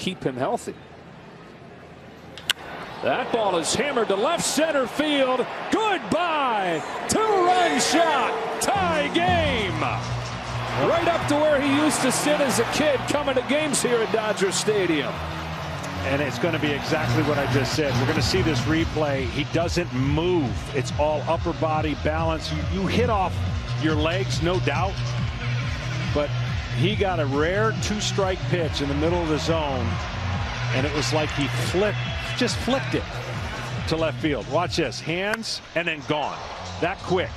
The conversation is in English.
keep him healthy. That ball is hammered to left center field. Goodbye. Two-run shot. Tie game. Right up to where he used to sit as a kid coming to games here at Dodger Stadium. And it's going to be exactly what I just said. We're going to see this replay. He doesn't move. It's all upper body balance. You, you hit off your legs, no doubt. But he got a rare two-strike pitch in the middle of the zone. And it was like he flipped, just flipped it to left field. Watch this. Hands and then gone. That quick.